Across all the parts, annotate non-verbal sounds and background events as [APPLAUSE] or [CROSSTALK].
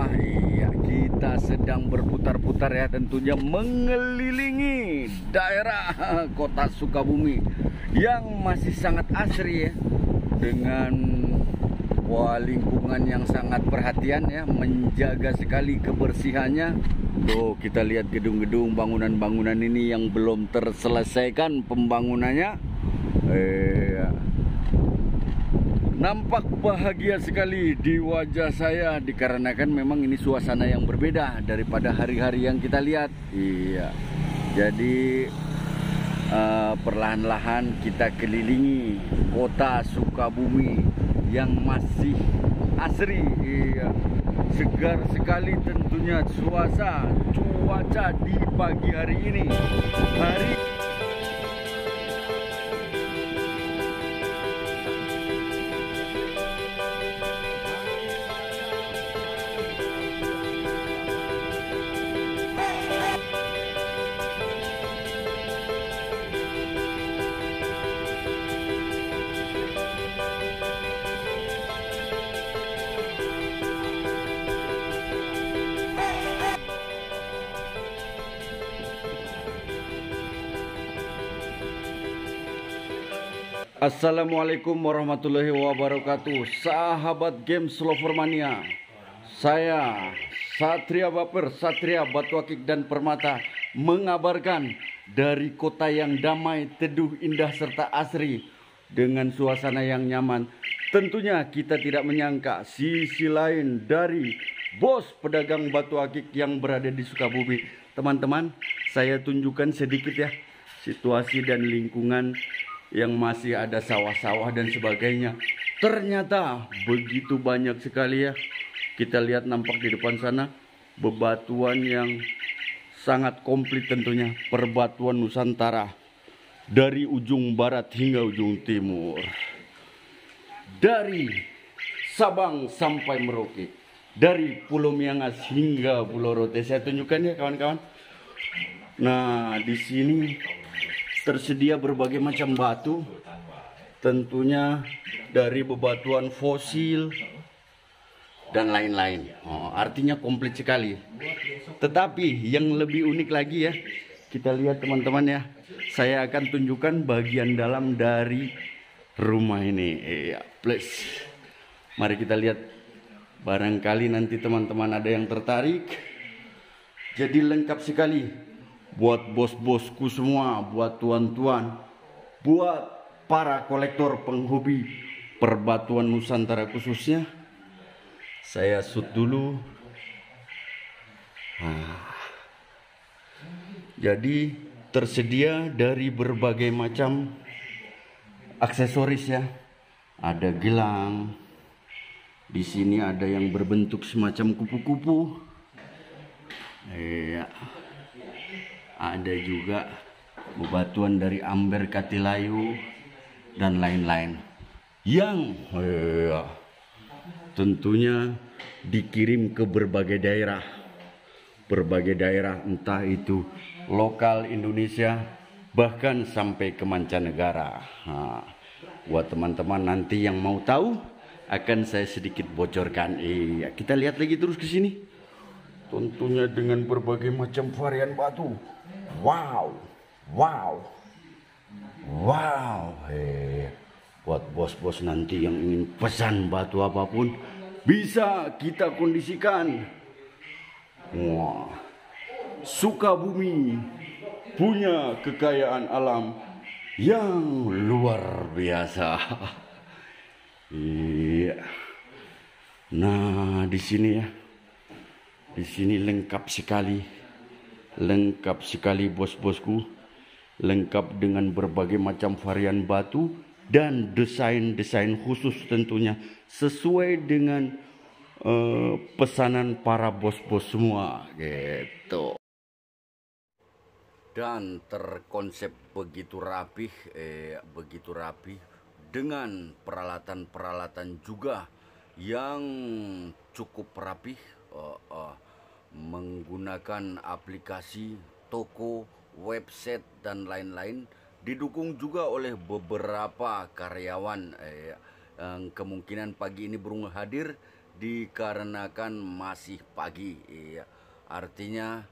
semua Iya kita sedang berputar-putar ya tentunya mengelilingi daerah [LAUGHS] kota Sukabumi Yang masih sangat asri ya Dengan wah, lingkungan yang sangat perhatian ya Menjaga sekali kebersihannya. Tuh kita lihat gedung-gedung bangunan-bangunan ini yang belum terselesaikan pembangunannya. Eh, Nampak bahagia sekali di wajah saya dikarenakan memang ini suasana yang berbeda daripada hari-hari yang kita lihat. Iya. Jadi uh, perlahan-lahan kita kelilingi kota Sukabumi yang masih asri. Iya. Segar sekali tentunya suasana cuaca di pagi hari ini. Hari Assalamualaikum warahmatullahi wabarakatuh. Sahabat game Slovermania Saya Satria Baper, Satria Batu Akik dan Permata Mengabarkan dari kota yang damai, teduh, indah serta asri Dengan suasana yang nyaman. Tentunya kita tidak menyangka sisi lain dari bos pedagang batu akik yang berada di Sukabumi. Teman-teman saya tunjukkan sedikit ya Situasi dan lingkungan yang masih ada sawah-sawah dan sebagainya. Ternyata begitu banyak sekali ya. Kita lihat nampak di depan sana bebatuan yang sangat komplit tentunya. Perbatuan Nusantara dari ujung barat hingga ujung timur. Dari Sabang sampai Merauke. Dari Pulau Miangas hingga Pulau Rote. Saya tunjukkan ya kawan-kawan. Nah, di sini tersedia berbagai macam batu. Tentunya dari bebatuan fosil dan lain-lain. Oh, artinya komplit sekali. Tetapi yang lebih unik lagi ya kita lihat teman-teman ya saya akan tunjukkan bagian dalam dari rumah ini. Ya please. Mari kita lihat. Barangkali nanti teman-teman ada yang tertarik. Jadi lengkap sekali buat bos-bosku semua, buat tuan-tuan, buat para kolektor penghobi perbatuan Nusantara khususnya. Saya shoot dulu. Nah. Jadi tersedia dari berbagai macam aksesoris ya. Ada gelang. Di sini ada yang berbentuk semacam kupu-kupu. Iya. -kupu ada juga bebatuan dari Amber Katilayu dan lain-lain. Yang eh, tentunya dikirim ke berbagai daerah. Berbagai daerah entah itu lokal Indonesia bahkan sampai ke mancanegara. Nah, buat teman-teman nanti yang mau tahu akan saya sedikit bocorkan. Iya kita lihat lagi terus ke sini tentunya dengan berbagai macam varian batu Wow, wow, wow. Hei, buat bos-bos nanti yang ingin pesan batu apa pun, bisa kita kondisikan. Wah, Sukabumi punya kekayaan alam yang luar biasa. [LAUGHS] Iya. Nah, di sini ya. Di sini lengkap sekali. Lengkap sekali bos-bosku. Lengkap dengan berbagai macam varian batu dan desain-desain khusus tentunya sesuai dengan uh, pesanan para bos-bos semua gitu. Dan terkonsep begitu rapih eh, begitu rapi dengan peralatan-peralatan juga yang cukup rapih uh, uh, menggunakan aplikasi, toko, website dan lain-lain didukung juga oleh beberapa karyawan eh, yang kemungkinan pagi ini belum hadir dikarenakan masih pagi. Iya. Artinya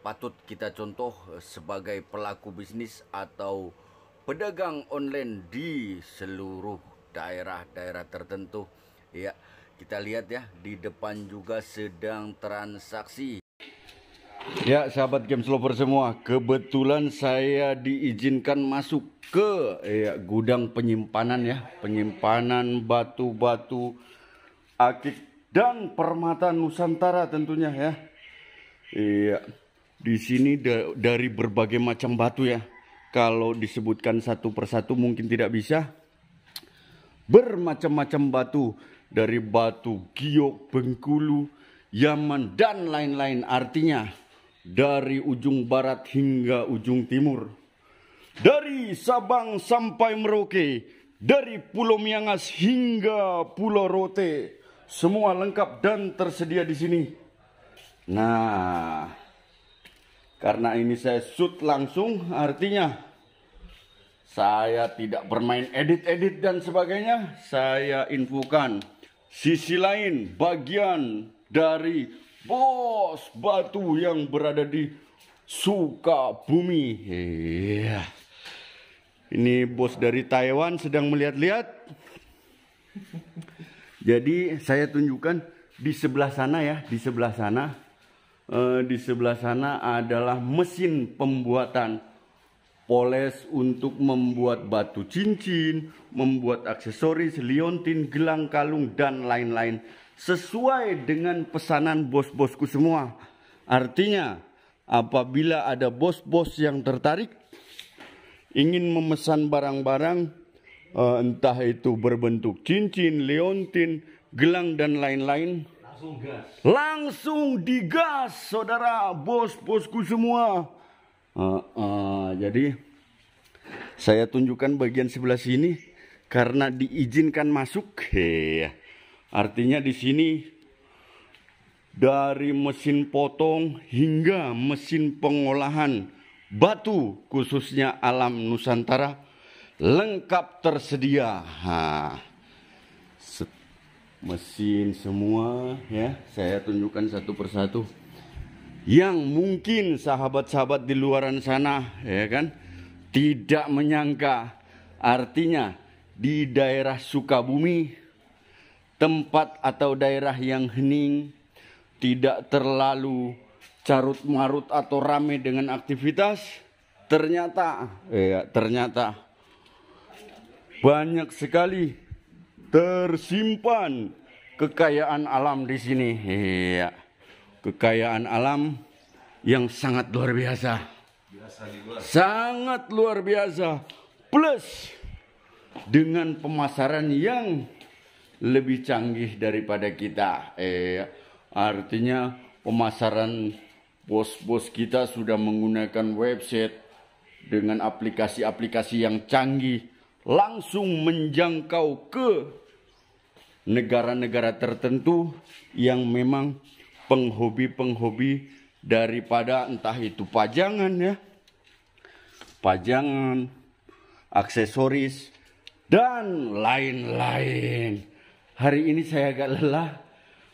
patut kita contoh sebagai pelaku bisnis atau pedagang online di seluruh daerah-daerah tertentu. Ya, kita lihat ya di depan juga sedang transaksi. Ya, sahabat Games Lover semua, kebetulan saya diizinkan masuk ke ya, gudang penyimpanan ya, penyimpanan batu-batu akik dan permata Nusantara tentunya ya. Iya, di sini da dari berbagai macam batu ya. Kalau disebutkan satu persatu mungkin tidak bisa. Bermacam-macam batu dari batu giok, Bengkulu, Yaman dan lain-lain. Artinya dari ujung barat hingga ujung timur. Dari Sabang sampai Merauke, dari Pulau Miangas hingga Pulau Rote, semua lengkap dan tersedia di sini. Nah, karena ini saya shoot langsung, artinya saya tidak bermain edit-edit dan sebagainya. Saya infokan sisi lain bagian dari bos batu yang berada di Sukabumi. Iya. Ini bos dari Taiwan sedang melihat-lihat. Jadi saya tunjukkan di sebelah sana ya, di sebelah sana Eh, di sebelah sana adalah mesin pembuatan poles untuk membuat batu cincin, membuat aksesoris, liontin, gelang kalung, dan lain-lain. Sesuai dengan pesanan bos-bosku semua. Artinya, apabila ada bos-bos yang tertarik, ingin memesan barang-barang, eh, entah itu berbentuk cincin, liontin, gelang, dan lain-lain, Langsung gas. Langsung digas, saudara, bos-bosku semua. Uh, uh, jadi saya tunjukkan bagian sebelah sini karena diizinkan masuk. He, artinya di sini dari mesin potong hingga mesin pengolahan batu khususnya alam Nusantara lengkap tersedia. Ha mesin semua ya saya tunjukkan satu persatu yang mungkin sahabat-sahabat di luaran sana ya kan tidak menyangka artinya di daerah Sukabumi tempat atau daerah yang hening tidak terlalu carut marut atau rame dengan aktivitas ternyata ya ternyata banyak sekali tersimpan kekayaan alam di sini. Iya. Kekayaan alam yang sangat luar biasa. Sangat luar biasa. Plus dengan pemasaran yang lebih canggih daripada kita. Eh, artinya pemasaran bos-bos kita sudah menggunakan website dengan aplikasi-aplikasi yang canggih langsung menjangkau ke negara-negara tertentu yang memang penghobi-penghobi daripada entah itu pajangan ya, pajangan, aksesoris, dan lain-lain. Hari ini saya agak lelah,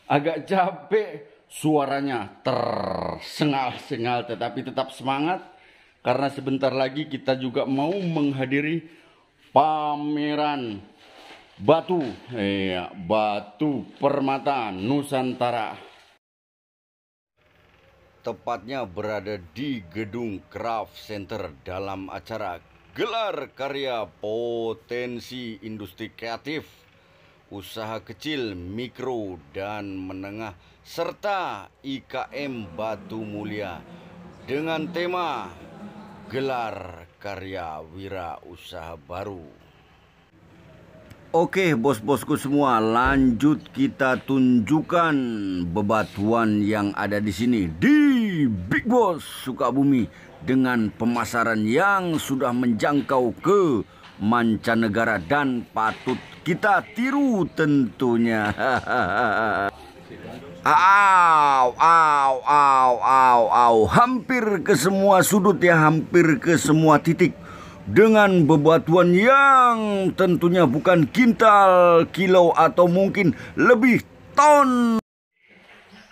agak capek, suaranya tersengal-sengal tetapi tetap semangat karena sebentar lagi kita juga mau menghadiri pameran Batu, iya, batu permata Nusantara. Tepatnya berada di gedung Craft Center dalam acara gelar karya potensi industri kreatif, usaha kecil, mikro, dan menengah, serta IKM Batu Mulia dengan tema gelar karya wira usaha baru. Oke bos-bosku semua lanjut kita tunjukkan bebatuan yang ada di sini Big Boss Sukabumi dengan pemasaran yang sudah menjangkau ke mancanegara dan patut kita tiru tentunya. Aw, aw, aw, aw, aw, hampir ke semua sudut ya, hampir ke semua titik dengan bebatuan yang tentunya bukan kintal, kilo atau mungkin lebih ton.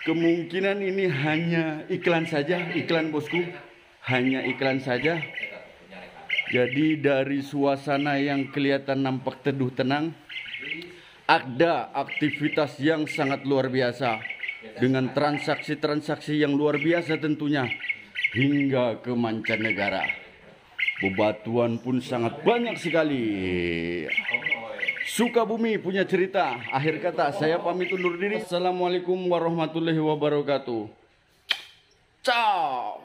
Kemungkinan ini hanya iklan saja, iklan bosku. Hanya iklan saja. Jadi dari suasana yang kelihatan nampak teduh tenang, ada aktivitas yang sangat luar biasa dengan transaksi-transaksi yang luar biasa tentunya hingga ke mancanegara. Bebatuan pun sangat banyak sekali. Sukabumi punya cerita. Akhir kata, saya pamit undur diri. Assalamualaikum warahmatullahi wabarakatuh. Ciao.